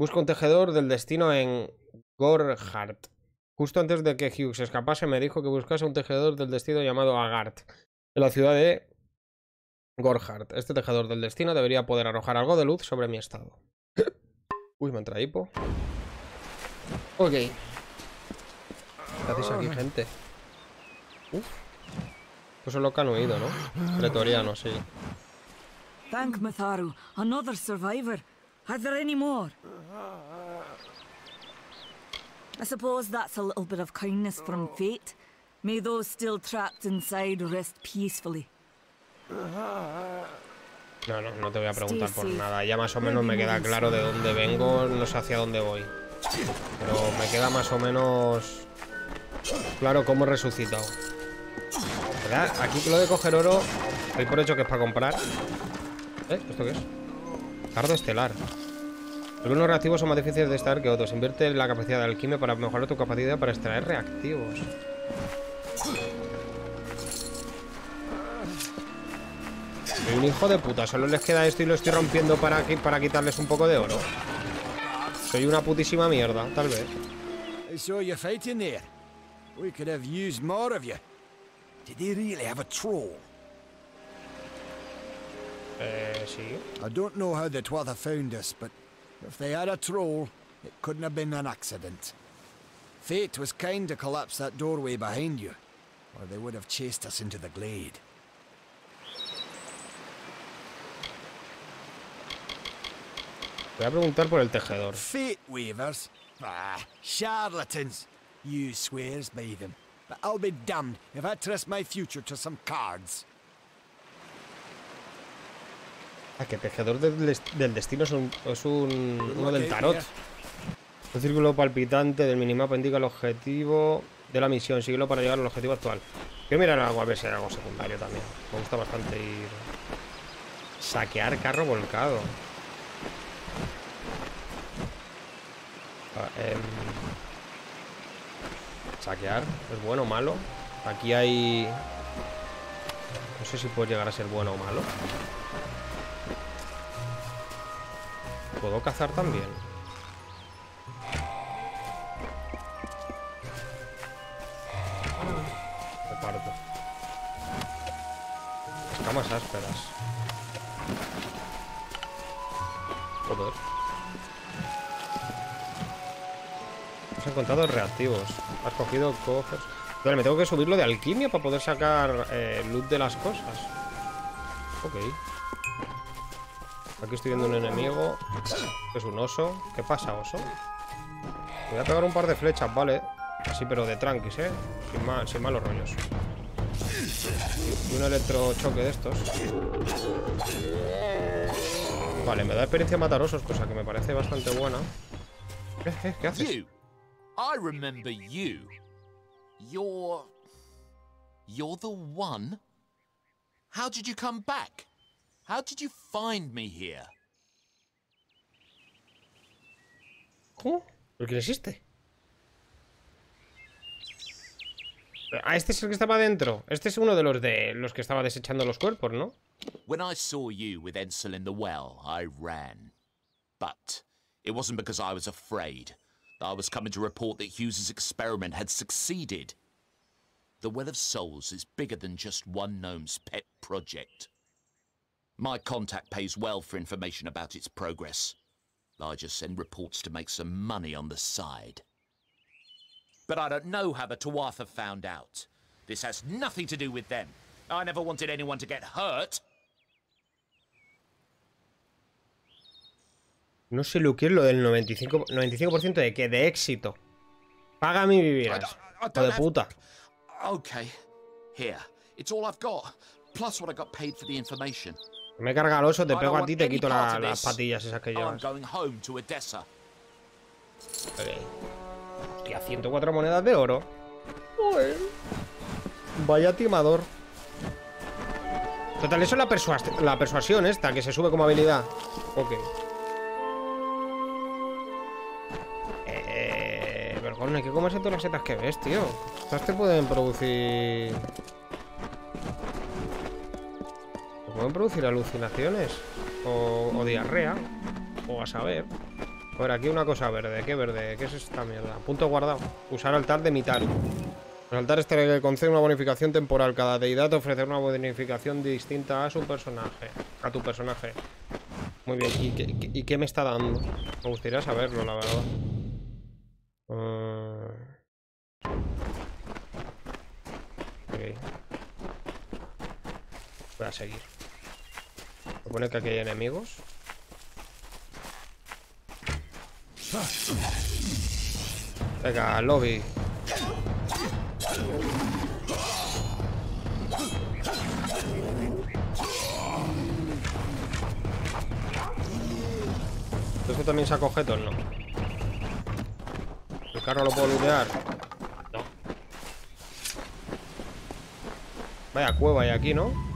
Busca un tejedor del destino en Gorhart. Justo antes de que Hughes escapase, me dijo que buscase un tejedor del destino llamado Agart, en la ciudad de Gorhart. Este tejedor del destino debería poder arrojar algo de luz sobre mi estado. Uy, me entra hipo. Ok. ¿Qué hacéis aquí, gente? Uf. Pues es lo que han oído, ¿no? Pretoriano, sí. Thank Matharu. Another survivor. Are there any more? I suppose that's a little bit of kindness from fate. May those still trapped inside rest peacefully. No, no, no te voy a preguntar por nada. Ya más o menos me queda claro de dónde vengo, no sé hacia dónde voy. Pero me queda más o menos claro cómo he resucitado. ¿Verdad? Aquí lo de coger oro, hay por hecho que es para comprar. ¿Eh? ¿Esto qué es? Cardo estelar. Algunos reactivos son más difíciles de extraer que otros. Invierte la capacidad de alquimia para mejorar tu capacidad para extraer reactivos. Soy un hijo de puta. Solo les queda esto y lo estoy rompiendo para, para quitarles un poco de oro. Soy una putísima mierda, tal vez. Did they really troll? Eh, sí. I don't know how the Twatha found us, but if they had a troll, it couldn't have been an accident. Fate was kind to collapse that doorway behind you, or they would have chased us into the glade. Voy a preguntar por el tejedor. Fate waivers? Ah, charlatans. You swears by them. But I'll be damned if I trust my future to some cards. Ah, que tejedor del, des- del destino es, un, es un- uno del tarot. Un círculo palpitante del minimapa indica el objetivo de la misión. Síguelo para llegar al objetivo actual. Quiero mirar algo a ver si hay algo secundario también. Me gusta bastante ir. Saquear carro volcado. Ah, em, Saquear, ¿es bueno o malo? Aquí hay... No sé si puede llegar a ser bueno o malo. ¿Puedo cazar también? Me parto. Escamas ásperas. Joder. Has encontrado reactivos. Has cogido cofres. Vale, me tengo que subirlo de alquimia para poder sacar eh, loot de las cosas. Ok. Aquí estoy viendo un enemigo. Es un oso. ¿Qué pasa, oso? Voy a pegar un par de flechas, vale. Así, pero de tranquis, ¿eh? Sin, mal, sin malos rollos. Y un electrochoque de estos. Vale, me da experiencia matar osos, cosa que me parece bastante buena. Eh, ¿Qué haces? You. I remember you. You're. You're the one? How did you come back? How did you find me here? ¿Cómo? ¿Pero quién existe? Ah, este es el que estaba dentro. Este es uno de los de los que estaba desechando los cuerpos, ¿no? When I saw you with Ensel in the well, I ran. But it wasn't because I was afraid. I was coming to report that Hughes's experiment had succeeded. The Well of Souls is bigger than just one gnome's pet project. My contact pays well for information about its progress. I just send reports to make some money on the side. But I don't know how the Tuatha found out. This has nothing to do with them. I never wanted anyone to get hurt. No sé lo que es lo del 95%, 95 de que de éxito. Págame y vivirás. Hijo de puta. Okay. Here. It's all I've got. Plus what I got paid for the information. Me carga el oso, te pego a ti y te quito la- las patillas esas que I'm llevas. Ok. Hostia, 104 monedas de oro. Vaya timador. Total, eso es la, persuas- la persuasión esta, que se sube como habilidad. Ok. Eh... Vergón, hay que comerse todas las setas que ves, tío. Estas te pueden producir... pueden producir alucinaciones. O, diarrea. O a saber. A ver, aquí una cosa verde. ¿Qué verde? ¿Qué es esta mierda? Punto guardado. Usar altar de mitad. Los altares te conceden una bonificación temporal. Cada deidad te ofrece una bonificación distinta a su personaje. A tu personaje. Muy bien. ¿Y qué, me está dando? Me gustaría saberlo, la verdad. Ah. Ok. Voy a seguir. Me pone que aquí hay enemigos. Venga, lobby. ¿Esto también saca objetos? No. ¿El carro lo puedo lootear? No. Vaya cueva hay aquí, ¿no?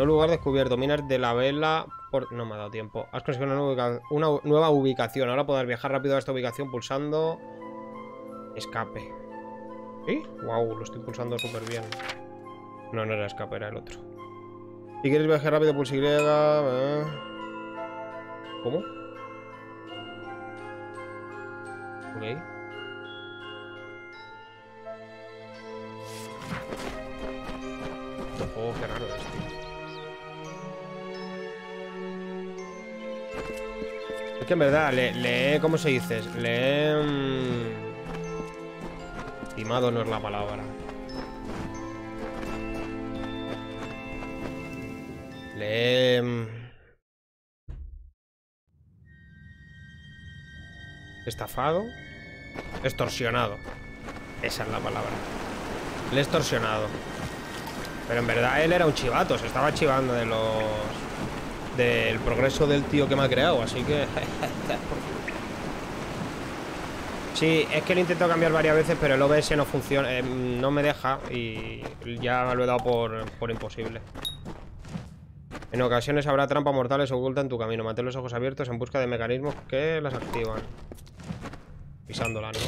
No lugar descubierto. Minas de la vela por... No me ha dado tiempo. Has conseguido una, nueva ubicación. Ahora podrás viajar rápido a esta ubicación pulsando... Escape. ¿Sí? Wow, lo estoy pulsando súper bien. No, no era escape, era el otro. Si quieres viajar rápido, pulsa Y. eh. ¿Cómo? Ok. Juego, qué raro es, tío. En verdad, le, le he- ¿Cómo se dice? Le he... mm, Timado no es la palabra. Le he... mm, Estafado. Extorsionado. Esa es la palabra. Le he extorsionado. Pero en verdad él era un chivato, se estaba chivando de los. Del progreso del tío que me ha creado, así que. sí, es que lo he intentado cambiar varias veces, pero el OBS no funciona, eh, no me deja y ya lo he dado por, imposible. En ocasiones habrá trampas mortales ocultas en tu camino. Mantén los ojos abiertos en busca de mecanismos que las activan. Pisándola, ¿no?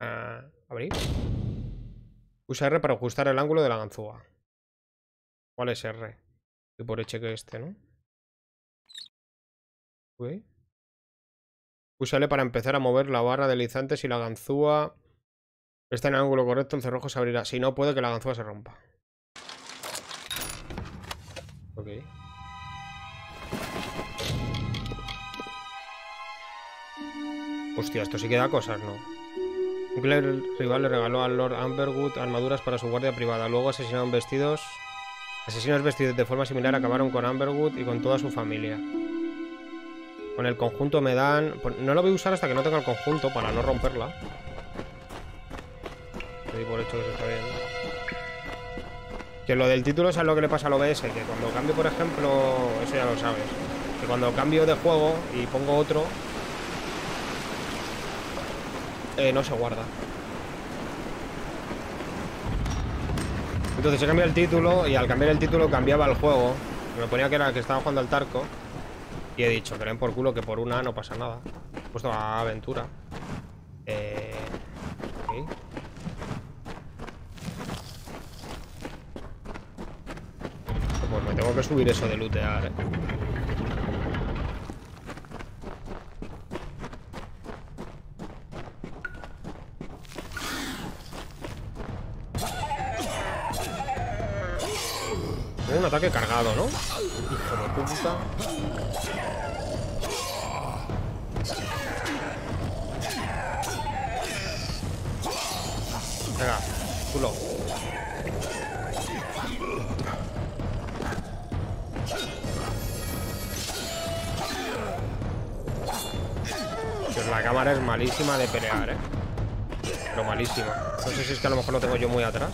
Ah, abrir. Usa R para ajustar el ángulo de la ganzúa. ¿Cuál es R? Y por hecho que este, ¿no? Ok. Usa L para empezar a mover la barra deslizante si la ganzúa está en el ángulo correcto, el cerrojo se abrirá. Si no, puede que la ganzúa se rompa. Ok. Hostia, esto sí que da cosas, ¿no? Clérigo rival le regaló a Lord Amberwood armaduras para su guardia privada. Luego asesinaron vestidos. Asesinos vestidos de forma similar acabaron con Amberwood y con toda su familia. Con el conjunto me dan. pues No lo voy a usar hasta que no tenga el conjunto para no romperla. Di por hecho que eso está bien. Que lo del título es lo que le pasa al OBS, que cuando cambio, por ejemplo, eso ya lo sabes. Que cuando cambio de juego y pongo otro, eh, no se guarda. Entonces he cambiado el título y al cambiar el título cambiaba el juego. Me ponía que era que estaba jugando al Tarco. Y he dicho, que por culo que por una no pasa nada. He puesto a aventura. Eh... ok. Pues me tengo que subir eso de lootear, eh. Ataque cargado, ¿no? Hijo de puta. Venga, culo. Pues la cámara es malísima de pelear, ¿eh? Pero malísima. No sé si es que a lo mejor lo tengo yo muy atrás.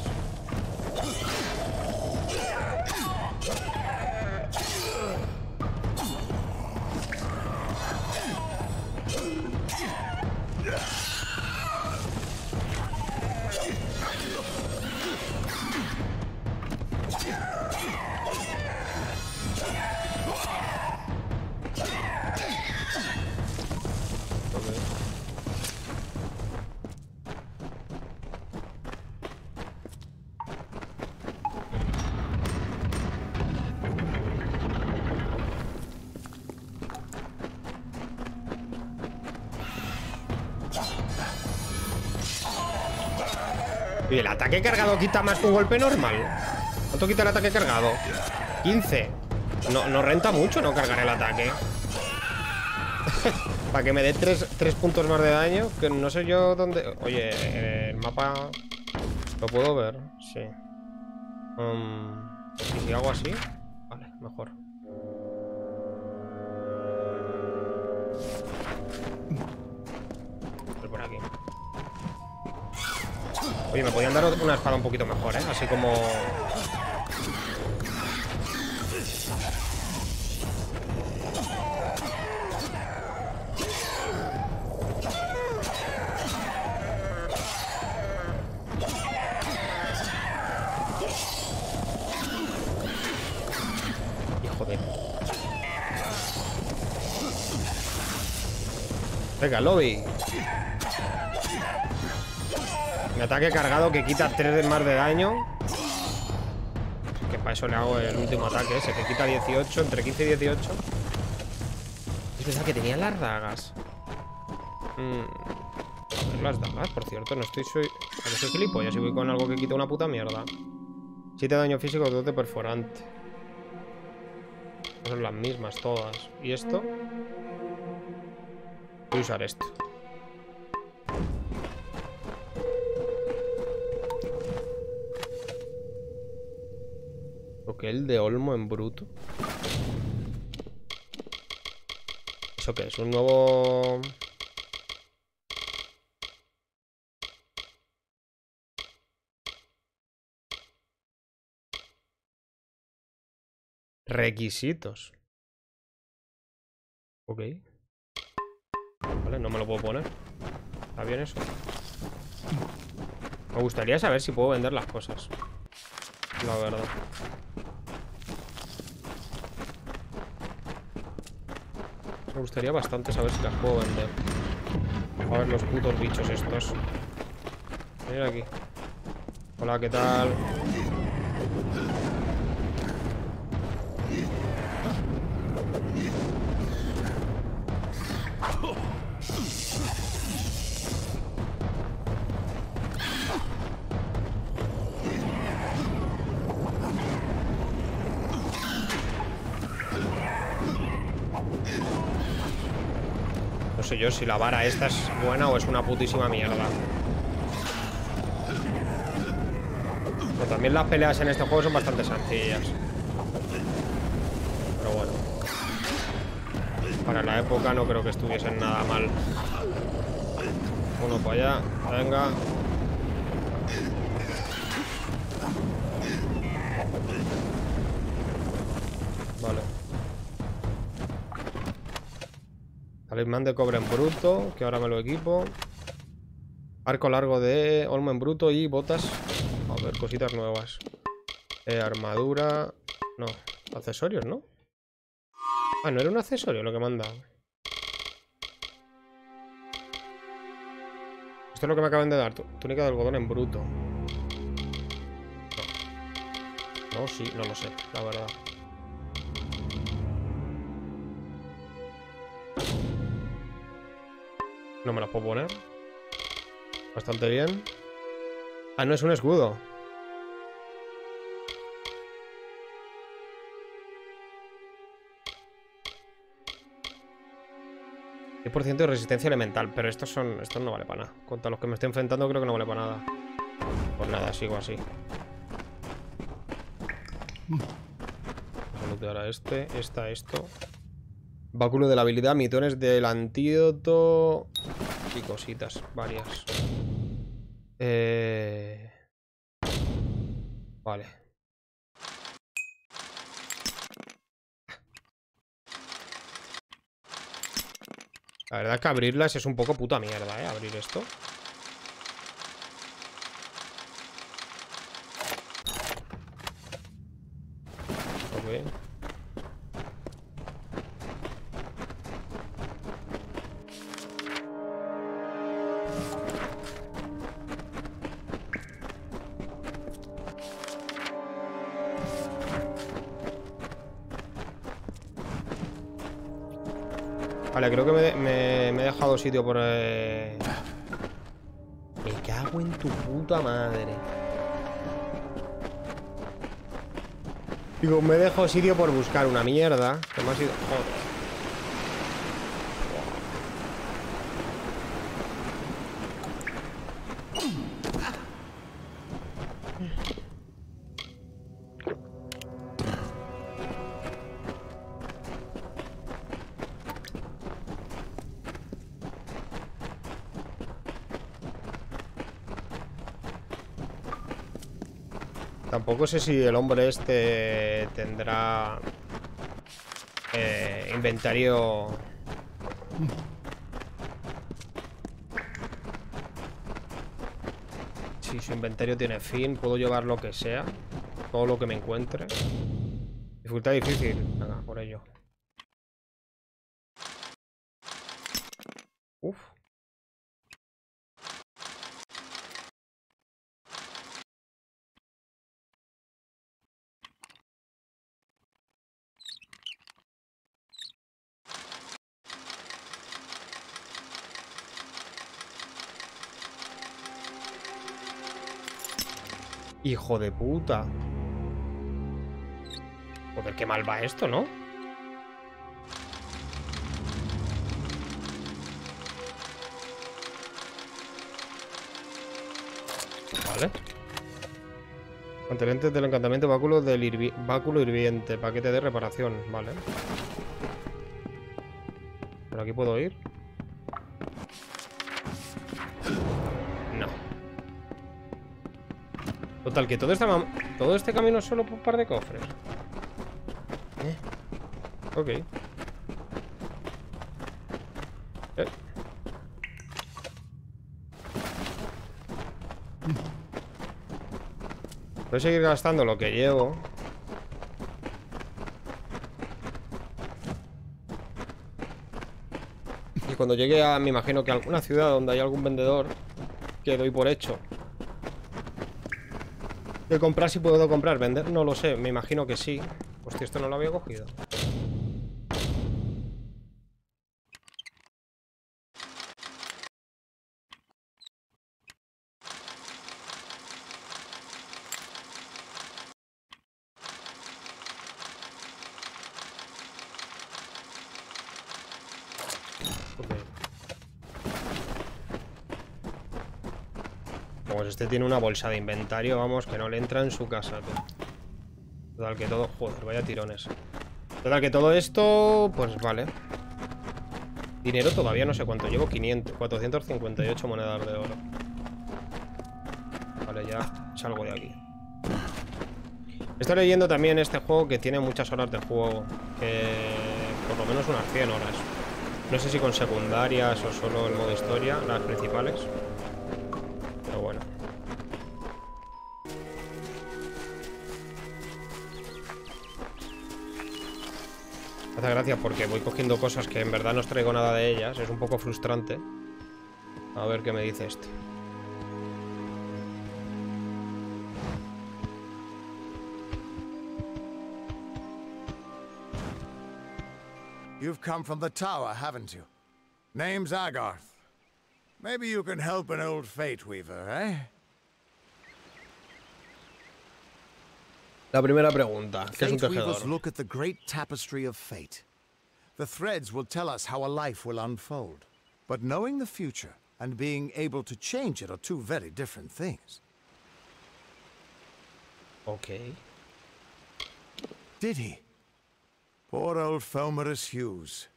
Y el ataque cargado quita más que un golpe normal. ¿Cuánto quita el ataque cargado? 15. No, renta mucho no cargar el ataque. Para que me dé 3, puntos más de daño. Que no sé yo dónde... Oye, el mapa... ¿Lo puedo ver? Sí. Um, ¿Y si hago así? Vale, mejor. Oye, me podían dar una espada un poquito mejor, ¿eh? Así como... Venga, lobby. Ataque cargado que quita 3 más de daño. Que para eso le hago el último ataque ese, que quita 18, entre 15 y 18. Es verdad que tenía las dagas. Mm, las dagas, por cierto, no estoy... Soy... ¿A que soy gilipollas? Si voy con algo que quita una puta mierda. 7 daño físico, 2 de perforante. Son las mismas todas. ¿Y esto? Voy a usar esto. Que el de Olmo en bruto. ¿Eso qué es? ¿Un nuevo...? Requisitos. Ok. Vale, no me lo puedo poner. ¿Está bien eso? Me gustaría saber si puedo vender las cosas. La verdad. Me gustaría bastante saber si las puedo vender. A ver los putos bichos estos. Mira aquí. Hola, ¿qué tal? Yo si la vara esta es buena o es una putísima mierda. Pero también las peleas en este juego son bastante sencillas. Pero bueno. Para la época no creo que estuviesen nada mal. Uno para allá. Venga. Talismán de cobre en bruto, que ahora me lo equipo. Arco largo de olmo en bruto y botas. A ver, cositas nuevas. Eh, armadura. No, accesorios, ¿no? Ah, no era un accesorio lo que me han dado. Esto es lo que me acaban de dar. Túnica de algodón en bruto. No. No, sí, no lo sé, la verdad. No me las puedo poner. Bastante bien. Ah, no es un escudo. por ciento de resistencia elemental, pero estos son. Estos no vale para nada. Contra los que me estoy enfrentando, creo que no vale para nada. Pues nada, sigo así. Vamos a lootear a este, esta, esto. Báculo de la habilidad, mitones del antídoto y cositas, varias. Eh... Vale. La verdad que abrirlas es un poco puta mierda, ¿eh? Abrir esto. Ok. Vale, creo que me, he dejado sitio por... Eh... Me cago en tu puta madre. Digo, me dejo sitio por buscar una mierda. Que me ha sido... Joder. Tampoco sé si el hombre este tendrá eh, inventario... Si su inventario tiene fin, puedo llevar lo que sea. Todo lo que me encuentre. Dificultad difícil. Venga, por ello. Uf. Hijo de puta. Joder, qué mal va esto, ¿no? Vale. Contenentes del encantamiento báculo del hirvi- báculo hirviente. Paquete de reparación. Vale. ¿Por aquí puedo ir? Total, que todo, esta todo este camino es solo por un par de cofres. Eh. Ok. Eh. Voy a seguir gastando lo que llevo. Y cuando llegue a, me imagino que a alguna ciudad donde hay algún vendedor, que doy por hecho. De comprar si puedo comprar, vender no lo sé, me imagino que sí. Hostia, esto no lo había cogido. Ok. Pues este tiene una bolsa de inventario, vamos, que no le entra en su casa, tú. Total que todo... Joder, vaya tirones. Total que todo esto... Pues vale. Dinero todavía no sé cuánto. Llevo 500, 458 monedas de oro. Vale, ya salgo de aquí. Estoy leyendo también este juego que tiene muchas horas de juego. Que... Por lo menos unas 100 horas. No sé si con secundarias o solo el modo historia, las principales. Hace gracia porque voy cogiendo cosas que en verdad no os traigo nada de ellas. Es un poco frustrante. A ver qué me dice este. You've come from the tower, haven't you? Name's Agarth. Maybe you can help an old fate weaver, eh? La primera pregunta. ¿Qué es un tejedor? look at the great tapestry of fate. The threads will tell us how a life will unfold. But knowing the future and being able to change it are two very different things. Ok. Did he? Poor old Fomerus Hughes.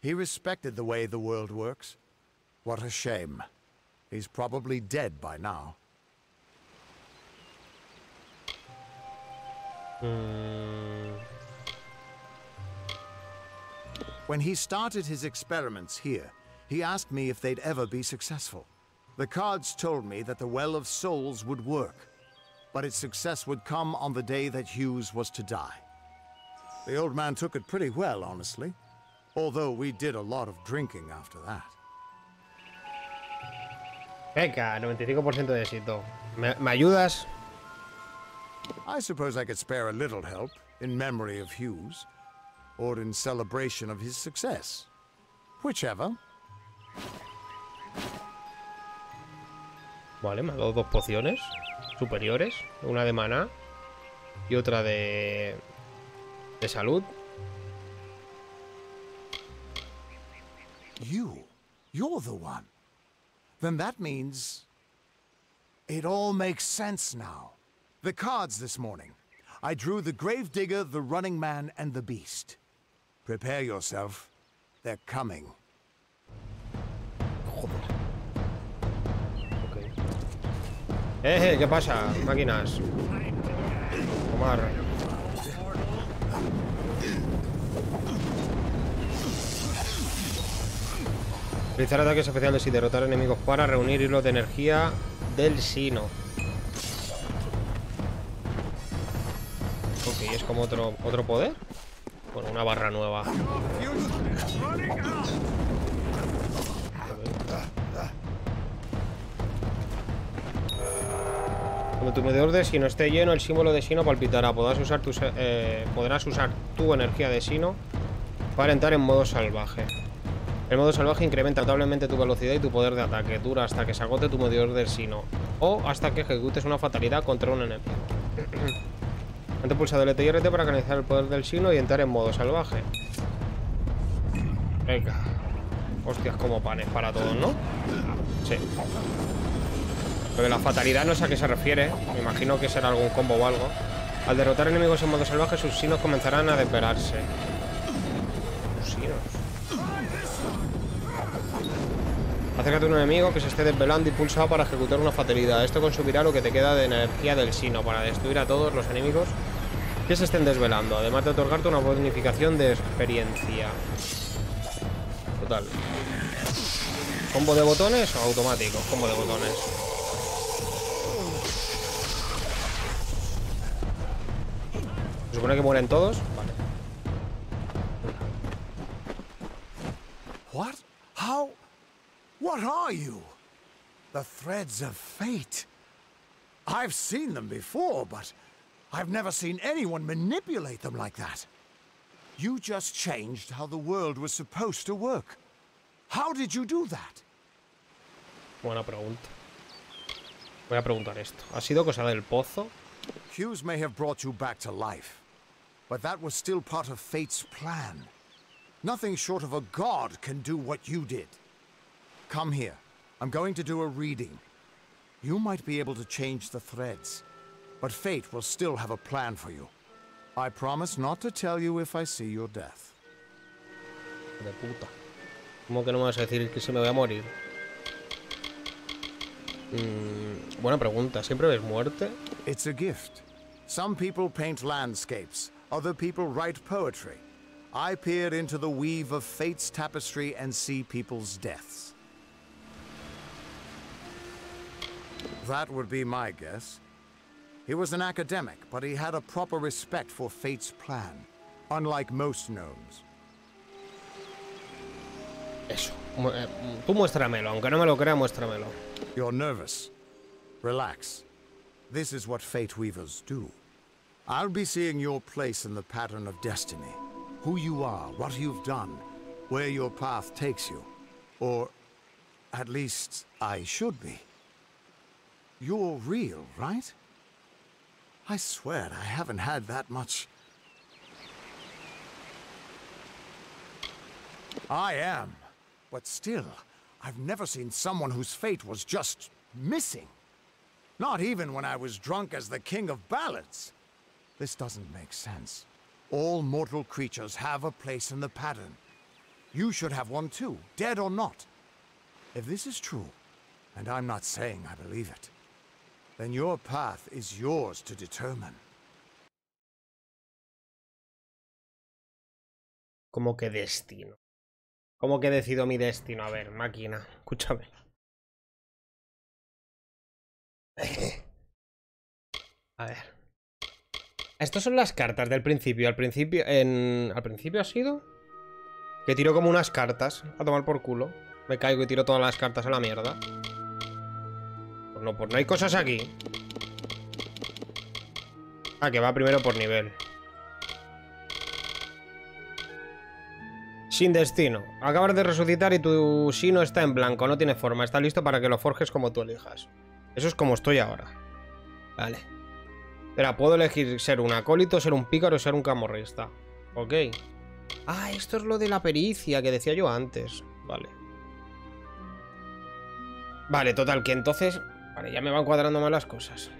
He respected the way the world works. What a shame. He's probably dead by now. Mm, When he started his experiments here, he asked me if they'd ever be successful. The cards told me that the Well of Souls would work, but its success would come on the day that Hughes was to die. The old man took it pretty well, honestly, although we did a lot of drinking after that. Venga, 95% de éxito. ¿Me, me ayudas? I suppose I could spare a little help in memory of Hughes, or in celebration of his success. Whichever. Vale, me ha dado dos pociones superiores. Una de maná y otra de... de salud. You? You're the one. Then that means... It all makes sense now. The cards this morning. I drew the Gravedigger, the Running Man, and the Beast. Prepare yourself. They're coming. Joder. Ok. Eh, eh, ¿qué pasa, máquinas? Omar. Utilizar ataques especiales y derrotar enemigos para reunir hilos de energía del Sino. Es como otro, otro poder. Bueno, una barra nueva. Cuando tu medidor de Sino esté lleno, el símbolo de Sino palpitará. Podrás usar, tus, eh, podrás usar tu energía de Sino para entrar en modo salvaje. El modo salvaje incrementa notablemente tu velocidad y tu poder de ataque. Dura hasta que se agote tu medidor de Sino. O hasta que ejecutes una fatalidad contra un enemigo. Ante pulsado LT y RT para canalizar el poder del Sino y entrar en modo salvaje. Venga. Hostias, como panes para todos, ¿no? Sí. Porque la fatalidad no sé a qué se refiere. Me imagino que será algún combo o algo. Al derrotar enemigos en modo salvaje, sus sinos comenzarán a desvelarse. Sus sinos. Acércate a un enemigo que se esté desvelando y pulsado para ejecutar una fatalidad. Esto consumirá lo que te queda de energía del sino para destruir a todos los enemigos que se estén desvelando. Además de otorgarte una bonificación de experiencia. Total. ¿Combo de botones o automático? Combo de botones. ¿Se supone que mueren todos? Vale. What? How? What are you? The threads of fate. I've seen them before, but I've never seen anyone manipulate them like that. You just changed how the world was supposed to work. How did you do that? Buena pregunta. Voy a preguntar esto. ¿Ha sido cosa del pozo? Hughes may have brought you back to life, but that was still part of fate's plan. Nothing short of a god can do what you did. Come here. I'm going to do a reading. You might be able to change the threads, but fate will still have a plan for you. I promise not to tell you if I see your death. De puta. ¿Cómo que no me vas a decir que se me voy a morir? Mm, buena pregunta. ¿Siempre ves muerte? It's a gift. Some people paint landscapes, other people write poetry. I peer into the weave of fate's tapestry and see people's deaths. That would be my guess. He was an academic, but he had a proper respect for fate's plan, unlike most gnomes. Eso. Eh, Tú muéstramelo. Aunque no me lo crea, muéstramelo. You're nervous. Relax. This is what Fate Weavers do. I'll be seeing your place in the pattern of destiny. Who you are, what you've done, where your path takes you. Or, at least, I should be. You're real, right? I swear I haven't had that much. I am. But still, I've never seen someone whose fate was just missing. Not even when I was drunk as the king of ballads. This doesn't make sense. All mortal creatures have a place in the pattern. You should have one too, dead or not. If this is true, and I'm not saying I believe it, then your path is yours to determine. Como que destino. Como que decido mi destino. A ver, máquina. Escúchame. A ver. Estas son las cartas del principio. Al principio. Al principio ha sido. Que tiro como unas cartas. A tomar por culo. Me caigo y tiro todas las cartas a la mierda. No, no hay cosas aquí. Ah, que va primero por nivel. Sin destino. Acabas de resucitar y tu sino está en blanco, no tiene forma. Está listo para que lo forjes como tú elijas. Eso es como estoy ahora. Vale. Espera, puedo elegir ser un acólito, ser un pícaro ser un camorrista. Ok. Ah, esto es lo de la pericia que decía yo antes. Vale. Vale, total, que entonces... Vale, ya me van cuadrando más las cosas.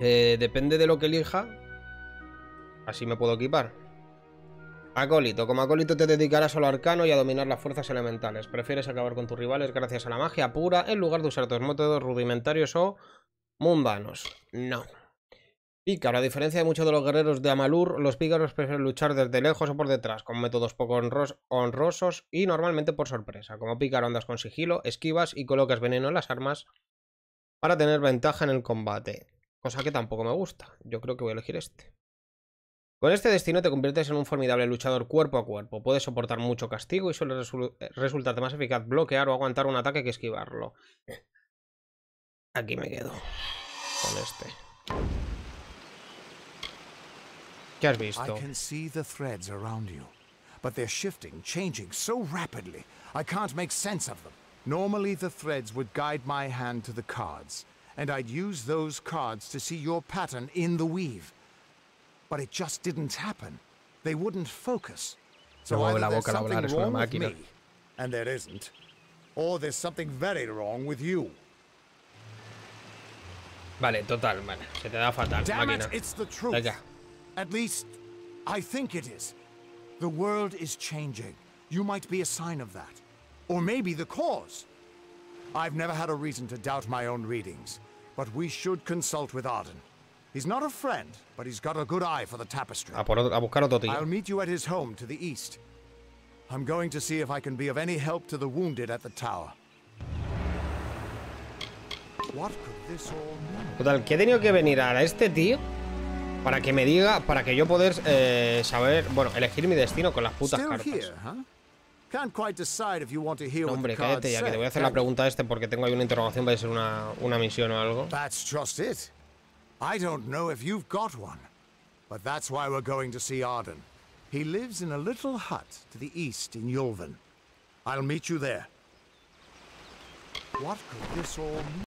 Eh, depende de lo que elija. Así me puedo equipar. Acólito. Como acólito te dedicarás a lo arcano y a dominar las fuerzas elementales. Prefieres acabar con tus rivales gracias a la magia pura en lugar de usar tus métodos rudimentarios o mundanos. No. Pícaro. A diferencia de muchos de los guerreros de Amalur, los pícaros prefieren luchar desde lejos o por detrás, con métodos poco honros- honrosos y normalmente por sorpresa. Como pícaro andas con sigilo, esquivas y colocas veneno en las armas para tener ventaja en el combate. Cosa que tampoco me gusta. Yo creo que voy a elegir este. Con este destino te conviertes en un formidable luchador cuerpo a cuerpo. Puedes soportar mucho castigo y suele resu- eh, resultarte más eficaz bloquear o aguantar un ataque que esquivarlo. Aquí me quedo. Con este. ¿Qué has I visto? can see the threads around you, but they're shifting, changing so rapidly. I can't make sense of them. Normally, the threads would guide my hand to the cards, and I'd use those cards to see your pattern in the weave. But it just didn't happen. They wouldn't focus. So No either there's something wrong with me, and there isn't, or there's something very wrong with you. Vale, total, vale. Se te da fatal, Damn máquina. it, it's the truth. Venga. At least, I think it is. The world is changing. You might be a sign of that. Or maybe the cause. I've never had a reason to doubt my own readings, but we should consult with Arden. He's not a friend, but he's got a good eye for the tapestry. A, por otro- a buscar otro tío. I'll meet you at his home to the east. I'm going to see if I can be of any help to the wounded at the tower. What could this all mean? Total, que he tenido que venir a este tío para que me diga, para que yo poder eh, saber, bueno, elegir mi destino con las putas Still cartas. here, huh? No, hombre, cállate ya, que te voy a hacer la pregunta este porque tengo ahí una interrogación, va a ser una, una misión o algo. That's just it. I don't know if you've got one, but that's why we're going to see Arden. He lives in a little hut to the east in Yulven. I'll meet you there. What could this all mean?